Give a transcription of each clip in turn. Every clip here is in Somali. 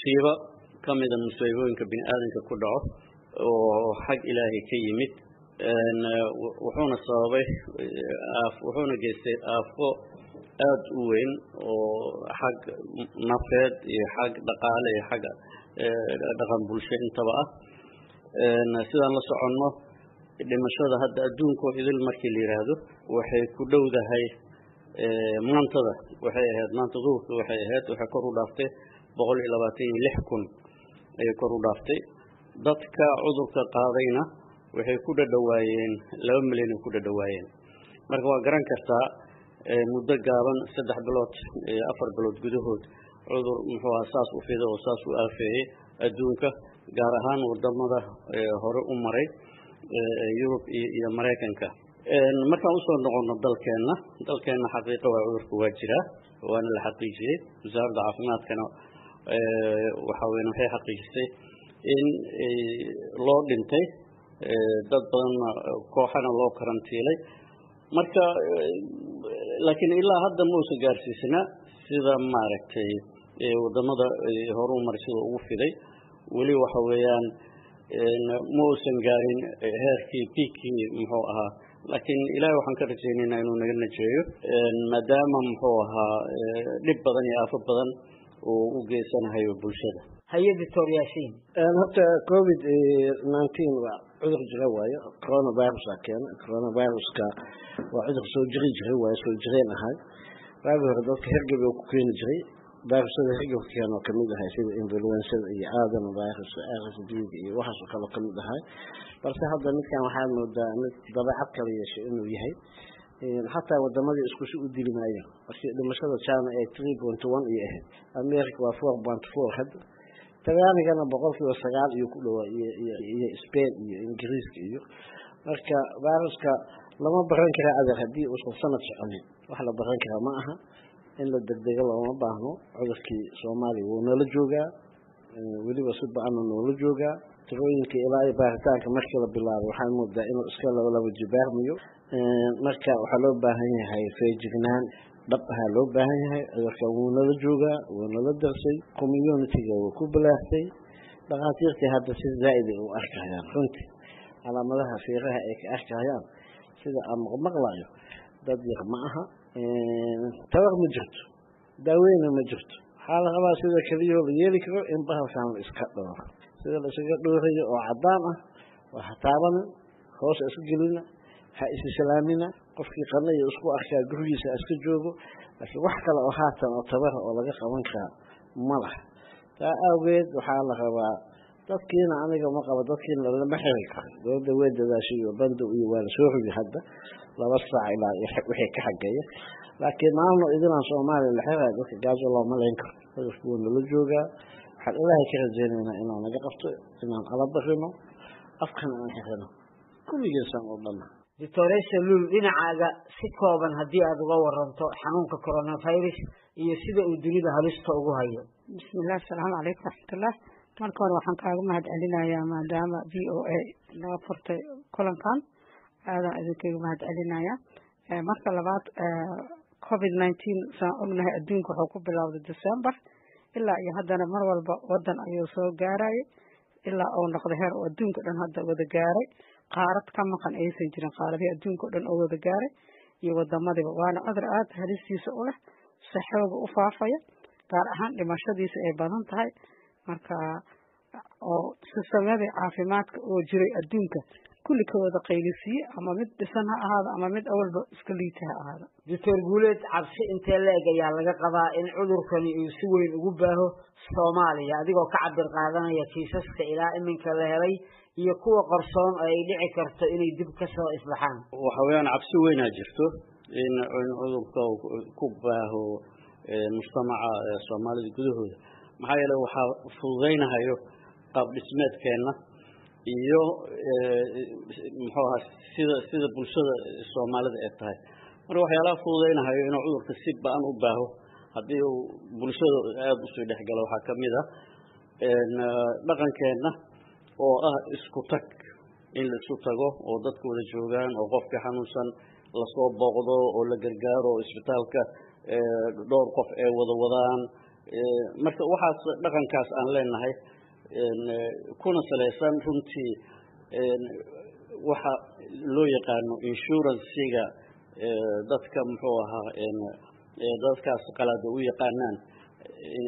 musiibo ka mida musiibooyinka bini aadanka ku dhaco oo xag ilaahay ka yimid wuxuuna sababay wuxuuna geystay aafo aada u weyn oo xag nafeed iyo xag dhaqaale iyo xag dhaqan bulsho intaba ah. Sidaan la soconno dhimashada hadda adduunkoo idil markii la yidhaahdo waxay ku dhowdahay maantada waxay ahayd maanta duhurka waxay ahayd waxay kor u dhaaftay boqol iyo labaatan iyo lix kun ayay kor u dhaaftay. Dadka cudurka qaadayna waxay ku dhadhawaayeen laba milyan ay ku dhadhawaayeen. Marka waa garan kartaa muddo gaaban saddex bilood afar bilood gudahood cudur muxuu aha saas u fiday oo saas u aafeeyey adduunka gaar ahaan waddamada hore u maray yurub iyo maraykanka markaan u soo noqono dalkeenna dalkeenna xaqiiqa waa cudurka waa jiraa waana la xaqiijiyey. Wasaaradda caafimaadkana waxa weyan waxay xaqiijisay in loo dhintay dad badanna kooxana loo karantiilay. Marka laakiin ilaa hadda ma uusan gaarsiisna sida maaragtay waddamada horumar sida ugu fiday. Weli waxa weeyaan ma uusan gaarin heerkii piikii muxuu ahaa. Laakiin ilaahay waxaan ka rajaynaynaa inuu naga najeeyo maadaama muxuu ahaa dhib badan iyo aafo badan uu u geysanahayo bulshada. Haye doctor yaasiin horta covid nineteen waa cudur jira waayo. Coronavirusa keena. Coronaviruska waa cudur soo jiri jiray waayo soo jireen ahay. Waagi hore dadka hergeb ku keeni jiray. Virusyada hergebka keena oo ka mid ahay sida influensada iyo aadan virus rsd iyo waxaasoo kale ka mid ahay. Balse hadda midkan waxaa moodaa mid dabeecad kala yeeshay inuu yahay xataa wadamadii iskusi u dili markii dhimashada china ee three point one iyo ahayd america waa four point four hadda talyaanigana boqolkiiba sagaal iyo ku dhawaa iyo spain iyo ingiriiska iyo. Marka viruska lama baran karaa adeer haddii uusan sanad soconin wax la baran karaa ma aha. In la degdego looma baahno. Cudurkii soomaaliya wuu noola joogaa. Weliba si ba'ana noola joogaa. Tirooyinka ilaa iyo baaritaanka markii la bilaabay waxaa moodaa inuu iska laba jibaarmayo marka waxaa loo baahan yahay feejignaan dhab ahaa loo baahan yahay cudurka wuu nala joogaa wuu nala darsay communitiga wuu ku balaastay dhakhaatiirtii hadda si zaa'id ay u arkayaan. Runtii calaamadaha fiiraha ay ka arkayaan sida aan maqmaqlayo dad yar ma aha tabar ma jirto daaweyna ma jirto. Waxaa la rabaa sida keliyoo la yeeli karo in bahalkan la iska dhooro sida la isaga dhoorayo oo cadaan ah ha taabanin hoos iska gelina ha isislaamina qofkii qanayo isku arkaa gurigiisa iska joogo. Laakiin wax kale oo haatan oo tabara oo laga qaban karaa ma laha. Taa awgeed waxaa la rabaa dadkiina aniga ma qabo dadkiina lama xiri karo. Dowladda way dadaashay iyo bando iyo waa soo rogi hadda. Laba saac ilaa wixii ka xageeya laakiin maalno idinaan soomaaliya la xirayo dadka gaajo looma leyn karo. Cudurku wuu nala joogaa. Waxaan ilaahay ka rajaynaynaa inaan naga qabto inaan ala barino afkana aan xirino. Kulligiisan oo dhanna doctoresa lul dhinacaaga si kooban haddii aada uga waranto xanuunka coronavirus iyo sida uu dunida halista ugu hayo. Bismillah asalaamu calaykum raxmatullah marka hore waxaan kaaga mahad celinayaa maadaama v o a naga furtay kulankan. Aadaan idinkaga mahad celinaya marka labaad covid nineteen saan ognahay adduunka wuxuu ku bilowday december. Ilaa iyo haddana mar walba wadan ayuu soo gaarayay ilaa uu noqday heer oo adduunka dhan hadda wada gaaray qaarad ka maqan aysan jirin qaaradihii adduunka o dhan oo wada gaaray iyo wadamadiiba. Waana cudur aada halistiisa u leh saxooga u faafaya gaar ahaan dhimashadiisa ay badan tahay. Marka oo sisteemyadii caafimaadka oo jiray adduunka kulli ka wada qaylisiiye ama mid dhisan ha ahaado ama mid awalba iska liita ha ahaado doctor guuleed cabsi intee la-eg ayaa laga qabaa in cudurkani uu si weyn ugu baaho soomaaliya adigoo ka cabir qaadanaya kiisaska ilaa iminka la helay iyo kuwa qarsoon oo ay dhici karto inay dib ka soo isbaxaan waxa weeyaan cabsi weynaa jirto in in cudurka ku baaho mujtamaca soomaalida gudahooda maxaa yeele waxaa fududaynahayo qaab dhismeedkeenna iyo muxuu ahaa sida sida bulshada soomaalida ay tahay marka waxyaalaha fududaynahayo inuu cudurka si ba'an u baaho haddii uu bulshada aada u sii dhexgalo waxaa ka mid ah dhaqankeenna oo ah isku tag in la isku tago oo dadka wada joogaan oo qofka xanuunsan la soo booqdo oo la gargaaro isbitaalka dhowr qof ay wada wadaan marka waxaas dhaqankaas aan leenahay kuna salaysan runtii waxa loo yaqaano insurancega dadka muxuu ahaa dadkaas qalaada u yaqaanaan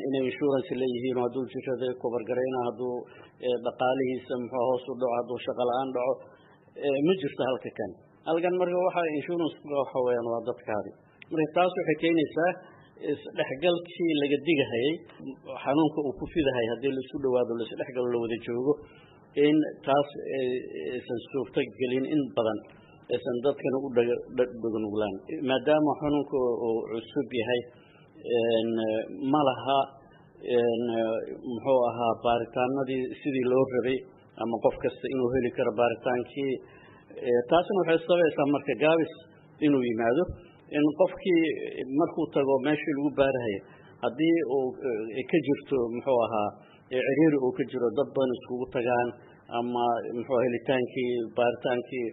inay insurance leeyihiin hadduu jirada kubargarayna hadduu dhaqaalihiisa muxuu hoos u dhaco hadduu shaqo la'aan dhaco ma jirto halka kan. Halkan marka waxa insurance waxa weeyaan waa dadkaadi. Marka taas waxay keenaysaa isdhexgalkii laga digahayay xanuunka uu ku fidahay haddii laisu dhawaado laisdhexgalo la wada joogo in taas aysan suurto gelin in badan aysan dadkana u dhadhognuglaan maadaama xanuunka uu cusub yahay ma laha muxuu ahaa baaritaanadii sidii loo rabay ama qof kasta inuu heli karo baaritaankii taasna waxay sabaysaa marka gaabis inuu yimaado in qofkii markuu tago meeshii lagu baarahayo haddii uu ka jirto muxuu ahaa ciriiri uu ka jiro dad badan iskugu tagaan ama muxuu helitaankii baaritaankii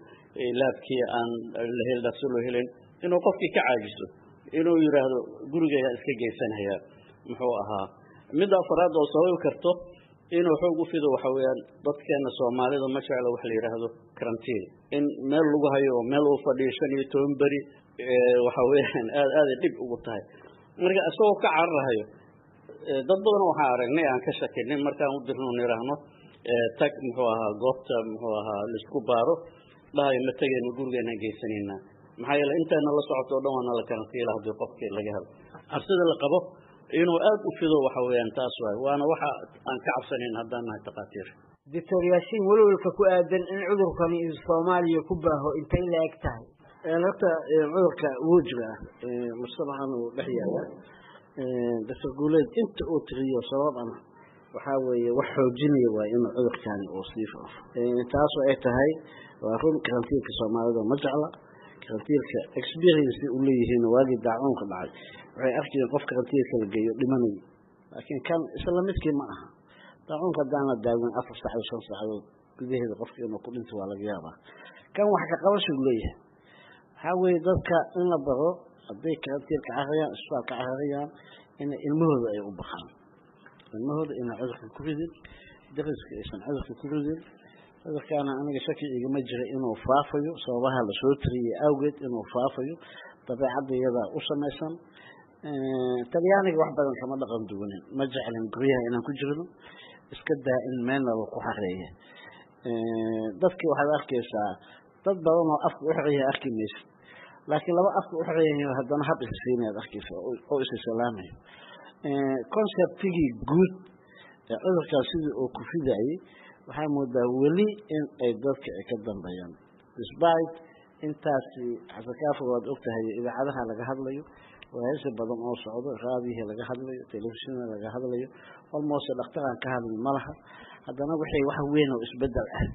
laabkii aan la heli dhaqso loo helin inuu qofkii ka caajiso inuu yidhaahdo gurigayga iska geysanaya muxuu ahaa. Midda afaraad oo sababi karto inuu xoog u fido waxa weeyaan dadkeena soomaalida ma jeclo waxa la yidhaahdo karantiin. In meel lagu hayo oo meel uu fadhiyo shan iyo toban beri waxa weeyaan aad aaday dhib ugu tahay. Marka isagoo ka cararahayo dad badan waxaan aragnay aan ka shakinay markaan u dirno niraahno tag muxuu ahaa goobta muxuu ahaa la isku baaro dhahayo ma tegayno gurigeena geysanayna maxaa yeele inteena la socoto o dhan waana la karantiila haddii qofkii laga helo. Cabsida la qabo inuu aada u fido waxa weeyaan taas waay waana waxa aan ka cabsanayn haddaan nahay takhaatiir doctor yaasiin welwelka ku aadan in cudurkani soomaaliya ku baaho intay la eg tahay horta cudurka wuu jiraa mujtamacan uu dhex yaalla doctor guuleed inta uu tiriyo sababana waxaa weeye wax xoojinaya waay inuu cudurkani uu sii faafo taasoo ay tahay waa run karantiilka soomaalida ma jecla. Karantiilka experience u leeyihiin waagii daacuunka dhacay. Waxay arkayeen qof karantiilka la geeyo dhimanaya laakiin kan isla midkii ma aha. Daacuunka haddaan la daawin afar saacadood shan saacadood gudaheeda qofka inuu ku dhinto waa laga yaabaa. Kan wax ka leeyahay waxaa weeye dadka in la baro hadday karantiilka cararayaan isbitaalka cararayaan in ilmahooda ay u baxaan. Ilmahooda inay cudurka ku ridin dariska aysan cudurka ku ridin. Cudurkaana aniga shaki igama jira inuu faafayo sababaha la soo tiriyey awgeed inuu faafayo dabeecadda iyadaa u samaysan. Talyaaniga wax badan kama dhaqan duwanin ma jeclin guryaha inaan ku jirno? Iska daa in meelnaba ku xareeya dadkii waxaad arkaysaa dad badan oo afka uxoreeya arki maysa laakiin laba afka uxoreeya haddana hab isa siinayaad arkaysa oo isa salaamayo conceptigii guud ee cudurkaas sidii uu ku fidayay waxaa moodaa weli in ay dadka ay ka dambeeyaan. Despite intaasi xasakaafur waad ogtahay idaacadaha laga hadlayo waayasha badan oo socdo raadiyihii laga hadlayo telefishinada laga hadlayo almost dhakhtaraan ka hadlin ma laha haddana wixii wax weyn oo isbeddel ah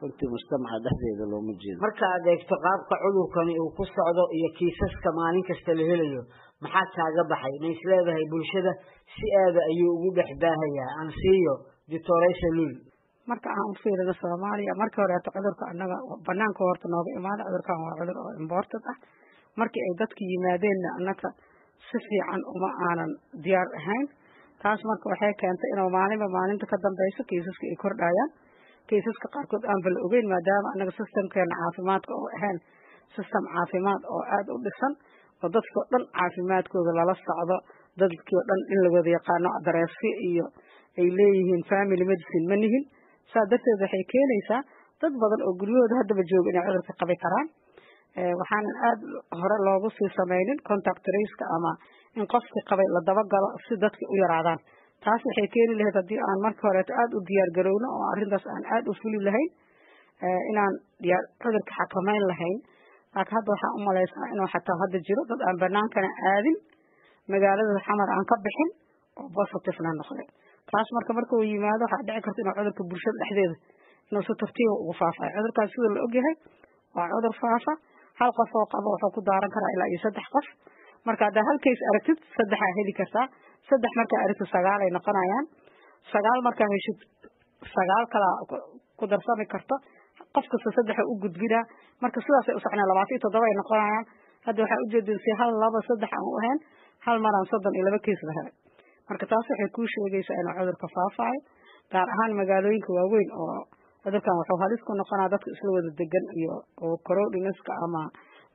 runtii mujtamaca dhexdeeda looma jeedo. Marka aad eegto qaabka cudurkani uu ku socdo iyo kiisaska maalin kasta la helayo maxaa kaaga baxay? Ma is leedahay bulshada si aada ayuu ugu dhex baahayaa? Ansiyo ditoresa lul marka aan u fiirino soomaaliya markii horeeto cudurka annaga banaanka horta nooga imaada cudurkan waa cudur oo imported ah. Markii ay dadka yimaadeenna annaga si fiican uma aanan diyaar ahayn. Taas marka waxay keentay inuu maalinba maalinta ka dambeyso kiisaska ay kordhayaan kiisaska qaarkood aanba la ogeyn maadaama annaga systemkeena caafimaadka oo ahayn system caafimaad oo aada u dhisan oo dadkao dhan caafimaadkooda lala socdo dadkii o dhan in la wada yaqaano dareesyo iyo ay leeyihiin family medicine ma nihin. Saa darteed waxay keenaysaa dad badan oo guryahooda haddaba jooga inay cudurka qabi karaan. Waxaanan aada hore loogu sii sameynin contact raceka ama in qofkii qabay la dabagalo si dadka u yaraadaan taas waxay keeni lahayd haddii aan marka horeeto aada u diyaar garowno oo arrintaas aan aada u fuli lahayn inaan diyaar cudurka xakameyn lahayn laakiin hadda waxaan u malaysaa inuu xataa hadda jiro dad aan banaankana aadin magaalada xamar aan ka bixin oo positivena noqday. Taas marka marka uu yimaado waxaa dhici karta inuu cudurka bulshada dhexdeeda inuu si tartiiba ugu faafayo cudurkaas sida la ogyahay waa cudur faafa hal qof oo qabo wuxuu ku daaran karaa ilaa iyo saddex qof marka haddaa hal kays aragtid saddexaa heli kartaa. Saddex markaa aragtid sagaal ay noqonayaan. Sagaal markaa heshid sagaal kalaa ku darsami karto. Qof kasta saddexa u gudbinaa marka sidaasay u socnaan labaatan iyo toddoba ay noqonayaan. Hadda waxaa ujeedin si hal laba saddex aan u ahayn hal maraan soddon iyo laba kays la helay. Marka taas waxay kuu sheegaysaa inuu cudurka faafayo gaar ahaan magaalooyinka waaweyn oo cudurkan wuxuu halis ku noqonaa dadka isla wada degan iyo oo corodinaska ama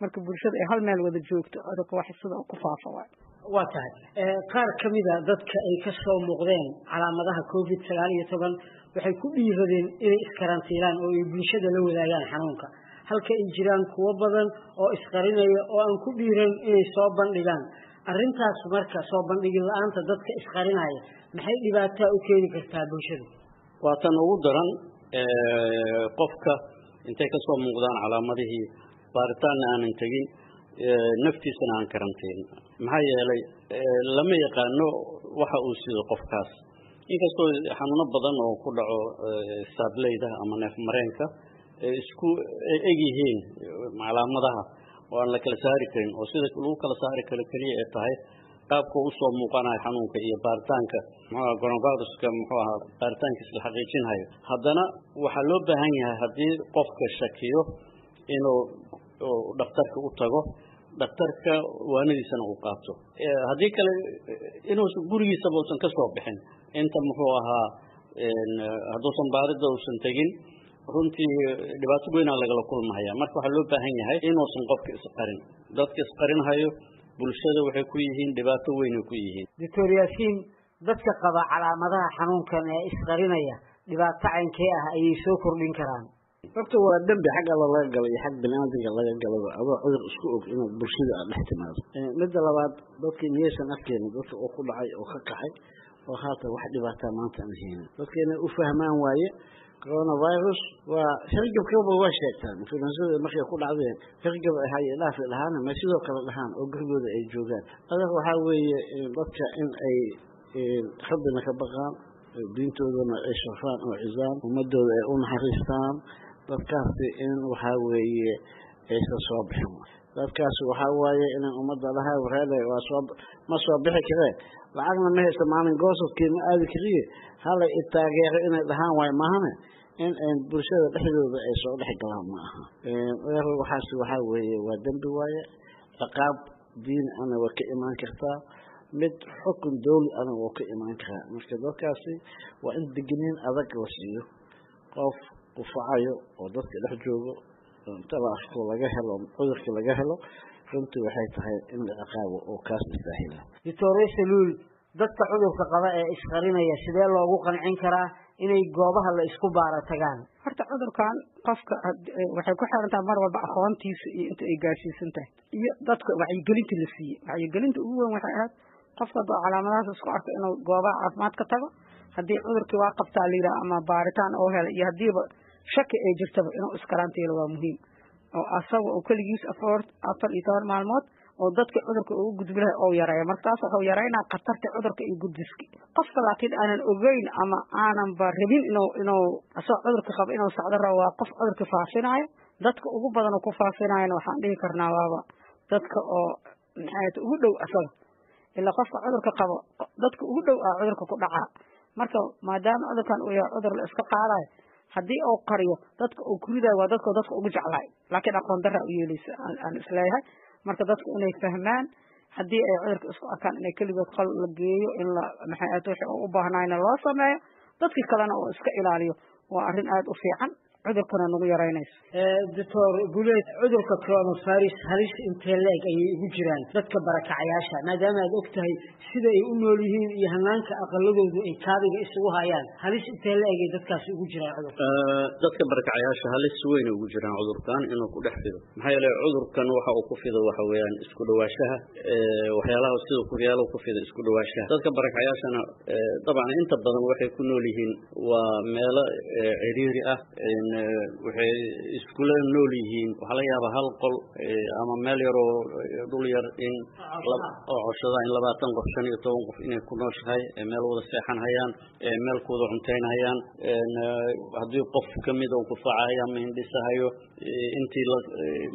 marka bulshada ay hal meel wada joogto cudurka wax sida ku faafa waay. Waa tahay. Qaar ka mida dadka ay ka soo muuqdeen calaamadaha covid sagaal iyo toban waxay ku dhiiradeen inay iskarantiilaan oo ay bulshada la wadaagaan xanuunka. Halka ay jiraan kuwo badan oo isqarinaya oo aan ku dhiiran inay soo bandhigaan. Arrintaas marka soo bandhigin la'aanta dadka isqarinaya maxay dhibaataa u keeni kartaa bulshada waa tan ugu daran qofka intay ka soo muuqdaan calaamadihii baaritaanna aanan tegin naftiisana aan karantiin. Maxaa yeelay lama yaqaano waxa uu sido qofkaas. Inkastoo xanuuno badan oo ku dhaco saableyda ama neef mareenka isku eg yihiin calaamadaha oo aan la kala saari karin oo sida lagu kala saari karo keliya ee tahay qaabka u soo muuqanayo xanuunka iyo baaritaanka. Muxuaha coronaviruska muxuu ahaa baaritaankiis la haddana waxaa loo baahan yahay haddii qofka shakiyo inuu dhakhtarka u tago dhakhtarka waanadiisana uu qaato. Haddii kale inuusan gurigiisaba usan ka soo bixin inta muxuu ahaa hadduusan baarida uusan tegin runtii dhibaato weynaa lagala kulmahaya. Marka waxaa loo baahan yahay inuusan qofka isqarin dadka isqarinhayo bulshada waxay ku yihiin dhibaato weynay ku yihiin. Doctor yaasiin dadka qaba calaamadaha xanuunkan ee isqarinaya dhibaato caynkee ah ayay soo kordhin karaan horta waa dembi xag alla laga galo iyo xag biniaadamka laga galaba adoo cudur isku og inaad bulshada aad dhex timaado midda labaad dadkii miyaysan arkeynin dadka oo ku dhacay oo ka kaxay oo haatan wax dhibaataa maanta aan haynin. Dadka inay u fahmaan waaye coronavirus waa hergabkaba waa sheegtaan. Influensada markay ku dhacdeen hergab ahay dhaafi dhahaan ma sidoo kale dhahaan oo gurigooda ay joogaan. Adag waxaa weeye dadka in ay rabbina ka baqaan diintoodana ay sharfaan oo cizaan ummadooda ay u naxariistaan dadkaasi in waxaa weeye aysan soo bixin dadkaasi waxaa waaye inay ummadda dhaha wareele waa soo ma soo bixi karee lacagna ma haysta maalin goosadkii ma aadi kariye halay i taageero inay dhahaan waayo maahane in bulshada dhexdooda ay soo dhex galaan ma aha. Waxaas waxaa weeye waa dembi waaye. Ciqaab diin ana waa ka imaan kartaa. Mid xukun dawli ana waa ka imaan karaa. Marka dadkaasi waa in degniin adag la siiyo. Qof qufacayo oo dadka dhex joogo inta la arko laga helo cudurka laga helo runtii waxay tahay in la ciqaabo oo kaas istaahila doctor saluul dadka cudurka qaba ee isqarinaya sidee loogu qancin karaa inay goobaha la isku baara tagaan? Horta cudurkan qofka waxay ku xiran tahay mar walba aqoontiisa iyo inta ay gaarsiisan tahay. Iyo dadka wacyigelinta la siiyey. Wacyigelinta ugu weyn waxay ahayd qofka haddoo calaamadahaas isku arko inuu goobaha caafimaad ka tago haddii cudurkii waa qabtaa la yidhaha ama baaritaan oo helay iyo haddiiba shaki ay jirtaba inuu iskarantiilo waa muhiim. Oo asaga oo keligiis afoor afar iyo toban maalmood oo dadka cudurka ugu gudbi lahay oo yareeya marka taas wuxuu yareynaa khatarta cudurka iyo gudbiski qofka laakiin aanan ogeyn ama aananba rabin inuu inuu asagoo cudurka qaba inuu socdo rabo waa qof cudurka faafinaayo dadka ugu badan ku faafinaayana waxaan dhihi karnaa waaba dadka oo maxaayata ugu dhow asaga. Ilaa qofka cudurka qabo dadka ugu dhow ah cudurka ku dhacaa marka maadaama cudurkan uu yahay cudur la iska qaadayo haddii uu qariyo dadka uu kuridayo waa dadka dadka ugu jeclaay. Laakiin aqoon darra u yeelaysa aan is leeyahay marka dadku inay fahmaan haddii ay cudurka isku arkaan inay keligood qol la geeyo in la maxay ahayd wixii u baahnayna loo sameeyo dadkii kalena uu iska ilaaliyo. Waa arrin aada u fiican cudurkuna nagu yaraynayso. Doctor guleed cudurka coronavirus halis intee leeg ayay ugu jiraan? Dadka barakacayaasha maadaama aad og tahay sida ay u nool yihiin iyo hanaanka aqaladoodu ay kaabiga isugu hayaan halis intee leeg ay dadkaasi ugu jiraan cudurka dadka barakacayaasha halis weyn ugu jiraan cudurkan inuu ku dhex fido. Maxaa yeelay cudurkan waxa uu ku fido waxa weeyaan isku dhawaashaha waxyaalaha sida kuryaalo ku fido isku dhawaashaha dadka barakacayaashana dabcan inta badan waxay ku nool yihiin waa meelo ciriiri ah waxay iskula nool yihiin. Waxaa laga yaabaa hal qol ama meel yaroo dhul yar in oo coshada in labaatan qof shan iyo toban qof inay ku nooshahay meel wada seexan hayaan meel ku wada cuntayn hayaan haddii qof ka mid uu kufacahayo ama hindhisahayo intii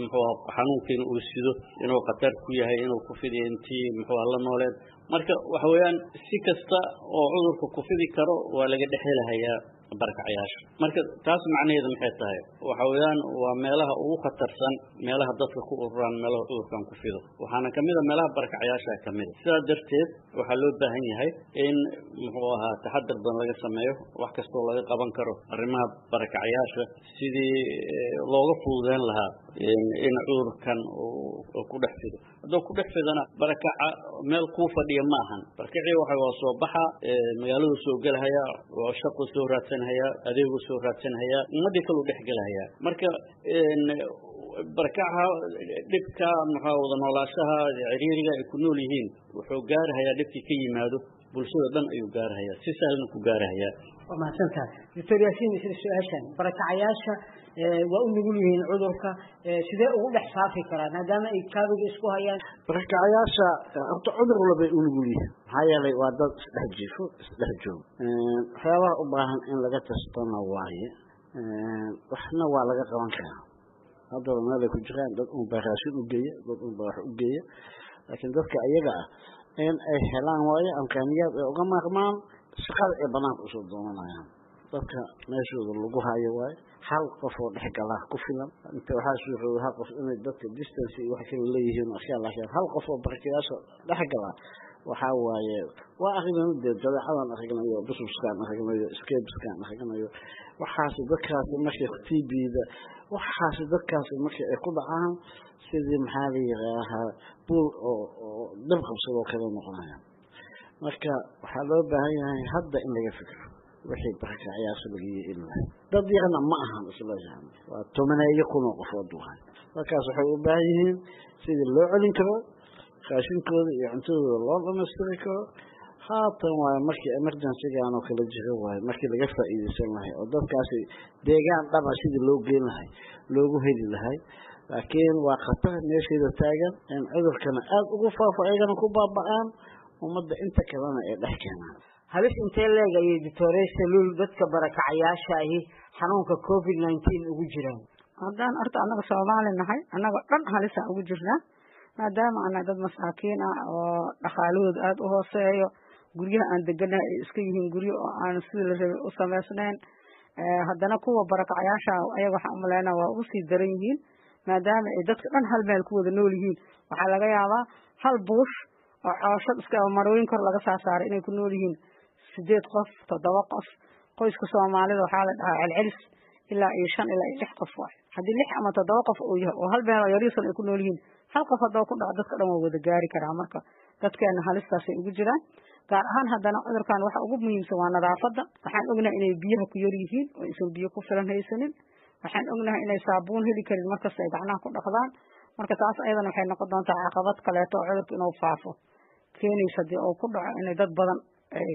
muxuu xanuunkiina uu sido inuu khatar ku yahay inuu ku fidiyo intii muxuu la nooleed. Marka waxa weeyaan si kasta oo cudurka ku fidi karo waa laga dhexhelahayaa barakacayaasha marka taas macnaheedu maxay tahay? Waxa weeyaan waa meelaha ugu khatarsan meelaha dadka ku ururaan meelaha cudurkan ku fido. Waxaana ka mid a meelaha barakacayaasha ka mid a sidaa darteed waxaa loo baahan yahay in muxuu ahaa taxadar badan laga sameeyo wax kastoo laga qaban karo arrimaha barakacayaasha sidii looga fududeyn lahaa in cudurkan ku dhex fido haddoo ku dhex fidana barakaca meel kuu fadhiya ma ahan barakacii waxa waa soo baxa magaaladu soo gelahaya waa shaqu soo raadsanhaya adeegu soo raadsanhaya ummadii kaluu dhex gelahaya. Marka barakaca dhibka maxaa wada noolaashaha ciriiriga ay ku nool yihiin wuxuu gaarahayaa dhibkii ka yimaado bulshada dhan ayuu gaarahayaa si sahlan ku gaarahayaa waa mahadsantahay doctor yaasiin isla su'aashan barakacayaasha waa u nugul yihiin cudurka sidee ugu dhex faafi karaa maadaama ay kaabiga isku hayaan barakacayaasha horta cudur walbay u nugul yihiin maxaa yeelay waa dad isdhex jiifo isdhex joog waxyaabaha u baahan in laga tastona waaye waxna waa laga qaban karaa haddaba meelay ku jiraan dad un baa raashin u geeya dad un baa wax u geeya laakiin dadka iyaga ah in ay helaan waayo amkaaniyaad ay uga maarmaan shaqada ay banaanka u soo doonanayaan. Dadka meeshooda lagu hayo waayo hal qof oo dhex galaa ku filan. Inta waxaa suurooda hal qof inay dadka distance iyo wax kale leeyihiin ashyaa laakiin hal qof oo barakayaasha dhex galaa waxaa waaye waa arrinanu dee jadeecadan aragnayo bususkaan aragnayo skabskaan aragnayo. Waxaasi dadkaasi markay tbda waxaasi dadkaasi markii ay ku dhacaan sidii maxaa la yidhaahaa buul oo oo dhib qabsadoo kale noqonaya marka waxaa loo baahan yahay hadda in laga fikro wixii barakacayaasha laga yeelin lahay dad yarna ma ahan isleeyahan waa tobaneeyo kunoo qofood wahay dadkaas waxay u baahan yihiin sidii loo celin karo raashinkooda iyo cuntadooda loo dhamaystiri karo. Haatan waaye markii emergencygan oo kala jiro waaye markii laga faa'iidaysan lahay oo dadkaasi deegaan dhaba sidii loo geen lahay loogu heli lahay. Laakiin waa khatar meesheeda taagan in cudurkana aada ugu faafo ayagana ku baaba'aan ummadda inta kalena ay dhex keenaan. Halis intee leeg ayay doctoresa lul dadka barakacayaasha ahi xanuunka covid nineteen ugu jiraan? Haddaan horta annaga soomaali nahay annagoo dhan halisa ugu jirnaa maadaama ana dad masaakiin ah oo dhaqaalahooda aada u hooseeyo guryaha aan deganahay ay iska yihiin guryo oo aan sidii la rabay u samaysnayn. Haddana kuwa barakacayaasha ayaga waxaan umaleynaa waa ugu sii daran yihiin maadaama ay dadka dhan hal meel ku wada nool yihiin. Waxaa laga yaabaa hal buush oo coosho marooyin kor laga saa saaray inay ku nool yihiin sideed qof toddoba qof. Qoyska soomaalida waxaa la dhahaa celcelis ilaa iyo shan ilaa iyo lix qof waay. Haddii lix ama toddoba qof uu yahay oo hal meel oo yariisan ay ku nool yihiin hal qof haddoo ku dhaco dadka dhan waa wada gaari karaa marka. Dadkeena halistaasay ugu jiraan. Gaar ahaan haddana cudurkan waxa ugu muhiimsan waa nadaafadda. Waxaan ognahay inay biyaha ku yar yihiin oo aysan biyo ku filan haysanin. Waxaan ognahay inay saabuun heli karin markasta ay gacnaha ku dhaqdaan marka taas ayadana waxay noqon doontaa caqabad kaleeto oo cudurka inuu faafo. Keenaysa dee uu ku dhaco inay dad badan ay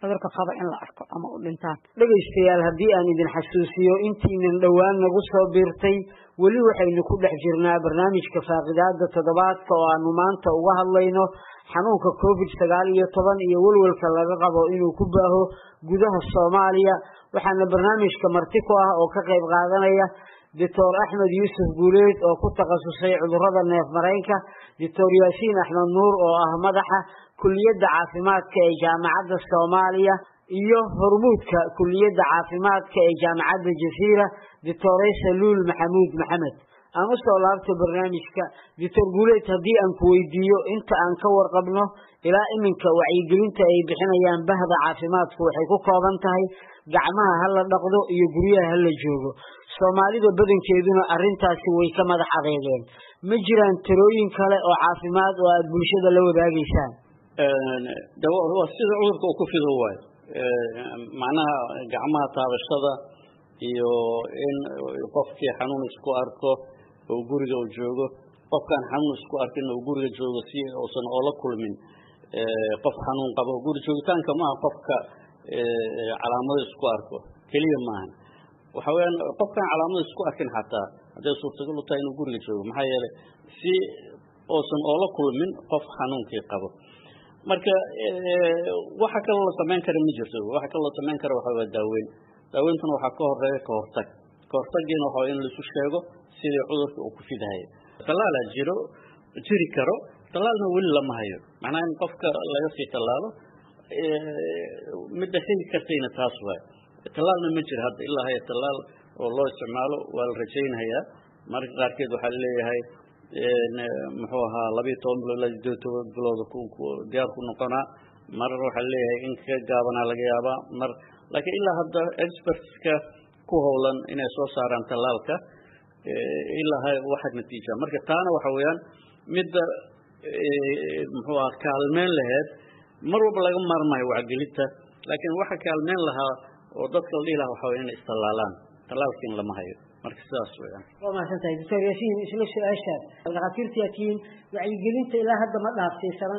cudurka qaba in la arko ama u dhintaan. Dhegaystayaal haddii aan idin xasuusiyo intiinan dhowaan nagu soo biirtay weli waxaynu ku dhex jirnaa barnaamijka faaqidaada toddobaadka oo aanu maanta uga hadlayno xanuunka covid sagaal iyo toban iyo welwelka laga qabo inuu ku baaho gudaha soomaaliya. Waxaana barnaamijka marti ku ah oo ka qayb qaadanaya doctor axmed yuusuf guuleed oo ku takhasusay cudurrada neef mareenka. Doctor yaasiin axmed nuur oo ah madaxa kuliyadda caafimaadka ee jaamacadda soomaaliya iyo hormuudka kuliyadda caafimaadka ee jaamacadda jasiira doctoresa luul maxamuud maxamed. Aan u soo laabto barnaamijka. Doctor guuleed haddii aan ku weydiiyo inta aan ka warqabno ilaa iminka wacyigelinta ay bixinayaan bahda caafimaadku waxay ku kooban tahay gacmaha ha la dhaqdo iyo guryaha ha la joogo. Soomaalida badankeeduna arrintaasi way ka madax adeegeen ma jiraan talooyin kale oo caafimaad oo aada bulshada la wadaagaysaan? Sida cudurka uu ku fido waayo macnaha gacmaha taabashada iyo in qofkii xanuun isku arko oo guriga uu joogo. Qofkaan xanuun isku arkin oo guriga joogo si uusan oola kulmin qof xanuun qabo guri joogitaanka maaha qofka calaamado isku arko. Keliya maahan. Waxa weyaan qofkaan calaamado isku arkin xataa hadday suurtagal u tahay inuu guriga joogo maxaa yeelay si uusan oola kulmin qof xanuunkii qabo. Marka waxa kaloo la samayn kara ma jirto. Waxa kaloo la samayn kara waxa waa daaweyn. Daaweyntuna waxaa ka horreeya ka hortag. Ka hortagiina waxa in laisu sheego sidii cudurka uu ku fidahaya tallaalaa jiro jiri karo tallaalna weli lama hayo. Macnaha in qofka laga sii tallaalo midda xili kartayna taas waay tallaalna ma jira hadda ilaa haya tallaal oo loo isticmaalo waa la rajaynayaa mararka qaarkeed waxaa la leeyahay muxuu ahaa labiyo toban bilood ilaa sideed toban bilood diyaar ku noqonaa marar waxaa la leeyahay in ka gaabanaa laga yaabaa mar laakiin ilaa hadda expertska ku howlan inay soo saaraan tallaalka ilaa ha waxa natiija marka taana waxa weeyaan midda muxuu aha kaalmeyn laheyd mar walba laga maarmayo wacgelinta laakiin waxa kaalmeyn lahaa oo dadka la dhihi lahaa waxa wey inay istallaalaan tallaalkiin lama hayo. Marka sidaas weyaan waa mahadsan tahay? Doctor yaasiin isla su'aashaad dhakhaatiirtaa tihiin wacyigelinta ilaa hadda ma dhaafsiisana.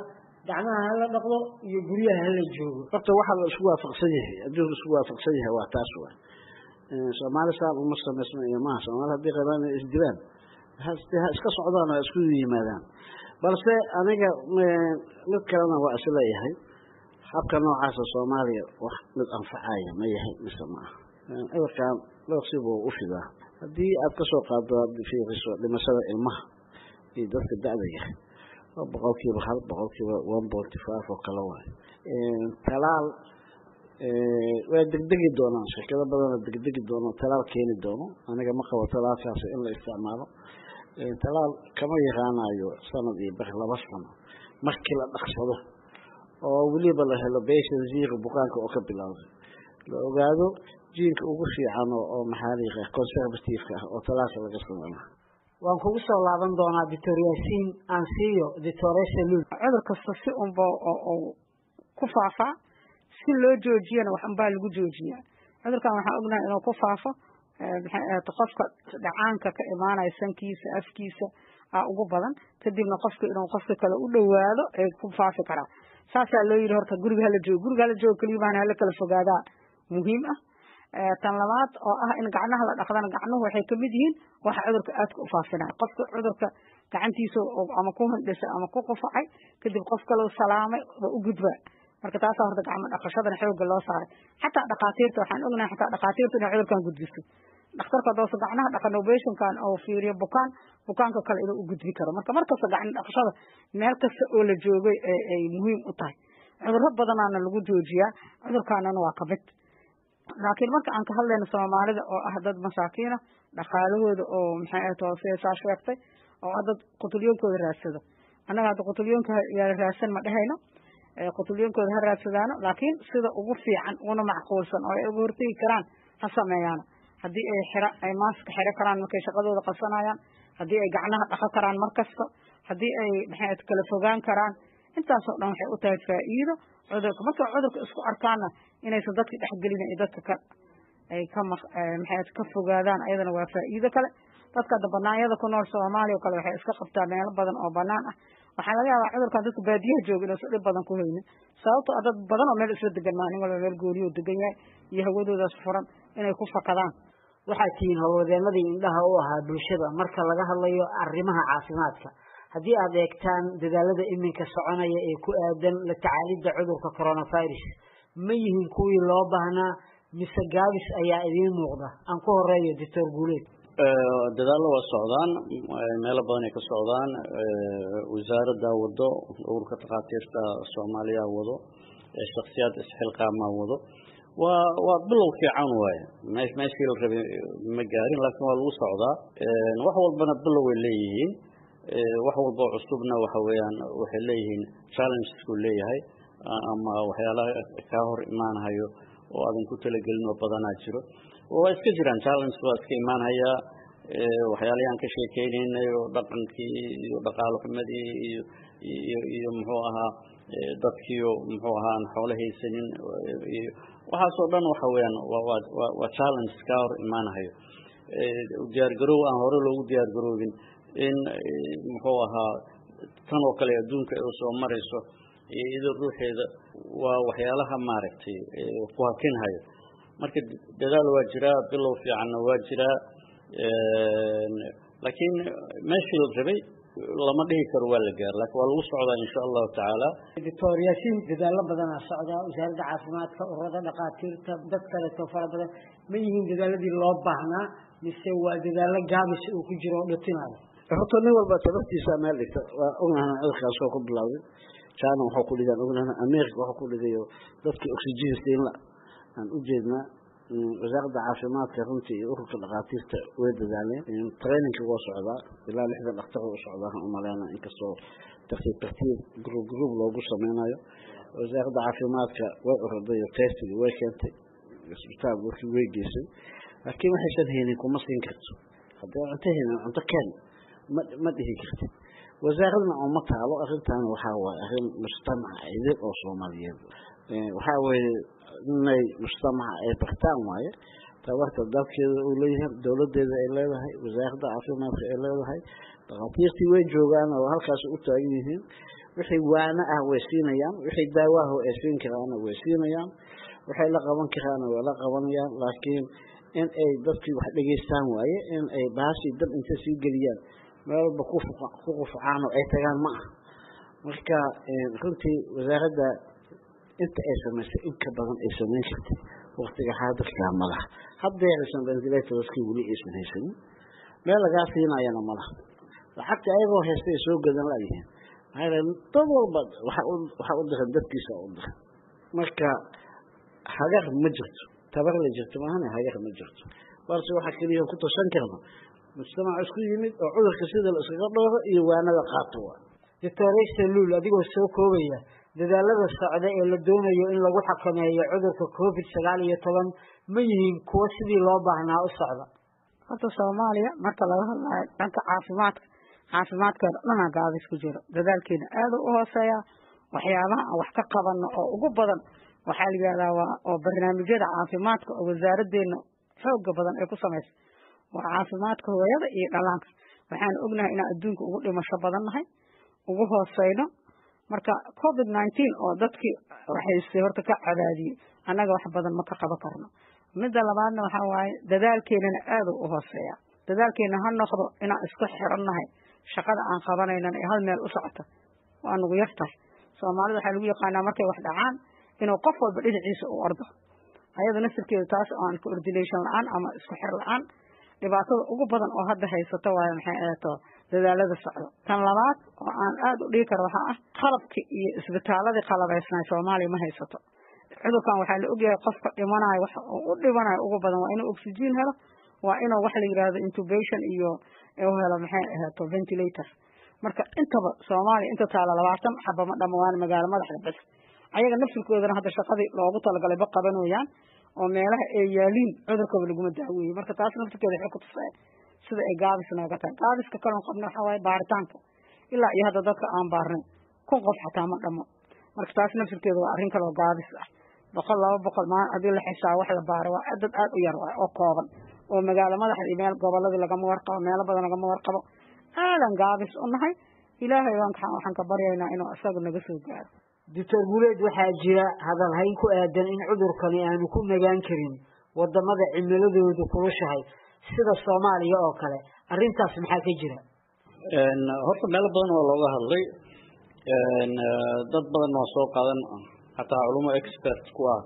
Gacmaha hala dhaqdo iyo guryaha hala joogo. Horta waxaa la isku waafaqsan yahay adduunka isku waafaqsan yahay waa taas wa soomaali saan uma samaysma iyo maaha. Soomaali haddii qabaan inay isdilaan ha iska socdaan oo isku yimaadaan balse aniga mid kalena waa is leeyahay habka noocaasa soomaaliya wax mid anfacaya ma yahay mise ma aha. Cudurkan dhowrsiibuu u fidaa. Haddii aad ka soo qaado aad fiiriso dhimashada ilmaha iyo dadka da-da yahay waa boqolkiiba hal boqolkiiba one forty five oo kale waayo talaal waa degdegi doonaan. Shirkado badana degdegi doono talaal keeni doono. Aniga ma qabo talaalkaasi in la isticmaalo talaal kama yaraanayo sanad iyo bar laba sano. Markii la dhaqsado oo weliba la helo beshan zero bukaanka oo ka bilowday. La ogaado jiinka ugu fiican oo maxaa la yiraha conservativeka ah oo talaalka laga sameeyo. Waan kugu soo laaban doonaa doctor yaasiin ansiyo doctoresa lul cudur kasta si unba oo ku faafaa si loo joojiyana wax unbaa lagu joojiyaa cudurkan waxaan ognahay inuu ku faafo qofka dhacaanka ka imaanaya sankiisa afkiisa aa ugu badan kadibna qofka inuu qofka kale u dhowaado ay ku faafi karaa. Saasaa loo yidhi horta guriga hala joogo. Guriga hala joogo keliya baana hala kala fogaadaa. Muhiim ah. Tan labaad oo ah in gacnaha la dhaqdana gacnuhu waxay ka mid yihiin waxa cudurka aadka u faafinaya qofka cudurka gacantiisa ama ku hindhisay ama ku qufacay kadib qof kaloo salaamay waa u gudbaa. Marka taasaa horta gacmo dhaqashadana xooga loo saaray. Xataa dhakhaatiirta waxaan ognahay xataa dhakhaatiirta inay cudurkan gudbiso dhakhtarka haddoosa gacnaha dhaqan obetionkan oo fiiriyo bukaan bukaanka kale inuu u gudbi karo. Marka markasta gacno dhaqashada meel kasta oo la joogay ay muhiim u tahay. Cudurro badanaana lagu joojiyaa cudurkaanana waa ka mid laakiin marka aan ka hadlayno soomaalida oo ah dad masaakiina dhaqaalahooda oo maxay ahayd sheegtay oo ah dad qutulyoonkooda raadsado. Annaga hadda qutulyonka yaa raadsan ma dhehayno qutulyoonkooda ha raadsadaano laakiin sida ugu fiican una macquulsan oo ay uga hortegi karaan ha sameeyaano haddii ay xira ay maaska xiro karaan markay shaqadooda qabsanayaan haddii ay gacnaha dhaqan karaan mar kasta haddii ay maxay kala fogaan karaan intaasoo dhan waxay u tahay faa'iido cudurka marka cudurka isku arkaana inaysan dadka dhexgelin iyo dadka ka ay ka maxay ka fogaadaan ayadana waa faa'iido kale. Dadka hadda banaanyada ku nool soomaaliya oo kale waxay iska qabtaa meelo badan oo banaan ah. Waxaa laga yaabaa cudurkan dadka baadiyaha jooga inuusan dhib badan ku haynin sababto a dad badan oo meel isla degan maa nin walba meel gooniyo degan yahay iyo hawadoodaas furan inay ku fakadaan waxaad tihiin howlwadeenadii indhaha u ahaa bulshada. Marka laga hadlayo arrimaha caafimaadka haddii aad eegtaan dadaalada iminka soconaya ee ku aadan la tacaalidda cudurka coronavirus ma yihiin kuwii loo baahnaa mise gaabis ayaa idiin muuqda? Aan ku horeeyo doctor guuleed dadaallo waa socdaan. Meelo badan ay ka socdaan. Wasaaraddaa wado ururka takhaatiirta soomaaliya wado. Shaksiyaad isxilqaamaa wado waa waa bilow fiican waaye. Me meeshii la rabay ma gaarin laakiin waa lagu socdaa. Wax walbana bilow way leeyihiin. Wax walba cusubna waxa weeyaan waxay leeyihiin challengesku leeyahay. Ama waxyaalaha kaa hor imaanahayo oo aadan ku talagelin oo badanaa jiro. Waa iska jiraan challenge waa iska imaanhayaa waxyaalahaan ka sheekeynaynay oo dhaqankii iyo dhaqaalo xumadii iyo iyo muxuu ahaa dadkiio muxuu ahaa aan xoolo haysanin iyo waxaasoo dhan waxa weeyaan waa challenge kaa hor imaanahayo. Diyaargaroow aan hore loogu diyaargaroobin in muxuu ahaa tan oo kale adduunka ay soo marayso iyadoo ruuxeeda waa waxyaalaha maaragtay ku hakinhayo marka dadaal waa jiraa bilow fiicanna waa jiraa laakiin meeshii la rabay lama dhihi karo waa la gaar laakiin waa lagu socdaa insha allahu tacaala. Doctor yaasiin dadaallo badanaa socdaa wasaaradda caafimaadka ururada dhakhaatiirta dad kaleto fara badan ma yihiin dadaaladii loo baahnaa mise waa dadaallo gaabis uu ku jiro oo dhutinayo horta nin walba tabartiisa meel dhigta. Waa ognahna cudurkaas oo ku bilowday. China waxuu ku dhigaan ognahna america waxuu ku dhigayo dadkii oxygen siinla aan u jeednaa wasaaradda caafimaadka runtii iyo ururka dhakhaatiirta way dadaaleen. Traininka waa socdaa ilaa lixdan dhakhtar u socdaa umaleyna inkastoo tartiib tartiib gruub gruub loogu sameynayo wasaaradda caafimaadka way oroday testigi way keentay isbitaal warkii way geysay. Laakiin waxaysan haynin kuma siin karto. Haddii cunto haynin cunto keen ma ma dhihi kartid wasaaradna uma taalo arrintan waxaa waaye arrin mujtamaca idin oo soomaaliyeed. Waxaa weeye inay mujtamaca ay bartaan waaye. Tabarta dalkeeda uu leeyahay dowladeeda ay leedahay wasaaradda caafimaadka ay leedahay. Dhakhaatiirtii way joogaan oo halkaas u taagan yihiin. Wixii waana ah way siinayaan wixii daawaha ay siin karaana way siinayaan. Waxay la qaban karaana way la qabanayaan laakiin in ay dadkii wax dhegeystaan waaye in ay baashii dab inta sii geliyaan meel walba ku qufcaan oo ay tagaan ma ah marka runtii wasaaradda inta ay samaysay in ka badan ay samayn kartay waktiga xaadirkaa malaha haddeeraysan ventilatorskii weli aysan haysanin meel lagaa siinayana malaha lacagta ayagoo haystay ay soo gadan layihiin maxaa dad walba waxaa u diran dadkiisa u diran marka hagar ma jirto. Tabar la jirto maahane hagar ma jirto. Balse waxaa keliya ku tashan karna mujtamac isku yimid oo cudurka sida la iskaga dhooro iyo waanada qaato waa. Doctor saluul adigoo soo koobaya. Dadaalada socda ee la doonayo in lagu xakameeyo cudurka covid sagaal iyo toban ma yihiin kuwo sidii loo baahnaa u socda. Horta soomaaliya marka laga hadlayo dhanka caafimaadka caafimaadkeeda dhanaa gaabis ku jiro. Dadaalkeena aada u hooseeya waxyaabaha aan wax ka qabano oo ugu badan waxaa la yihahdaa waa oo barnaamijyada caafimaadka oo wasaaraddeena xooga badan ay ku samaysa waa caafimaadka hooyada iyo dhalaanka waxaan ognahay inaan adduunka ugu dhimasho badan nahay ugu hooseyno marka covid nineteen oo dadkii waxaystay horta ka cadaadiyey annaga wax badan ma ka qaban karno. Midda labaadna waxaa waaye dadaalkeenana aada u hooseeya. Dadaalkeena ha noqdo inaan isku xirannahay shaqada aan qabanaynana ee hal meel u socota. Waa nugu yar tahay soomaalida waxaa lagu yaqaanaa markay wax dhacaan inuu qof walba dhinaciisa u ordo. Ayada nasirkeeda taas aan coordination la'aan ama isku xir la'aan dhibaatada ugu badan oo hadda haysato waayo maxay ahato dadaalada socdo tan labaad oo aan aada u dhigi karo waxaa ah qalabki iyo isbitaaladii qalabaysnay soomaaliya ma haysato. Cudurkan waxaa la ogyahay qofka dhimanayo waxa uu u dhimanayo ugu badan waa inuu oxygen helo waa inuu waxa la yidhahdo intubation iyo u helo maxay ahato ventilator. Marka intaba soomaaliya inta taala labaatan xaba ma dhama waana magaalo madaxda bas ayaga nafsirkoodana hadda shaqadii loogu talagalay ba qabanayaan oo meelaha ay yaaliin cudurkaba laguma daaweeyey marka taas naftirkeeda waxay ku tusay sida ay gaabis nooga tahay. Gaabiska kalon qabna waxaa waaye baaritaanka. Ilaa iyo hadda dadka aan baarnay kun qof xataa ma dhamo. Marka taas naftirkeeda waa arrin kaloo gaabis ah. Boqol laba boqol maalin haddii la xisaabo wax la baaro waa dad aada u yar waay oo kooban. Oo magaalo madaxda iyo meel goboladii lagama warqabo meelo badan lagama warqabo. Aadan gaabis u nahay. Ilaahay waxaan ka baryaynaa inuu isaga naga soo gaaro doctor guuleed waxaa jira hadalhayn ku aadan in cudurkani aanu ku nagaan karin waddamada cimiladoodu kulushahay sida soomaaliya oo kale. Arrintaas maxaa ka jira? Horta meelo badan waa looga hadlay dad badan waa soo qaadan xataa culimo expert ku ah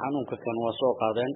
xanuunka kan waa soo qaadeen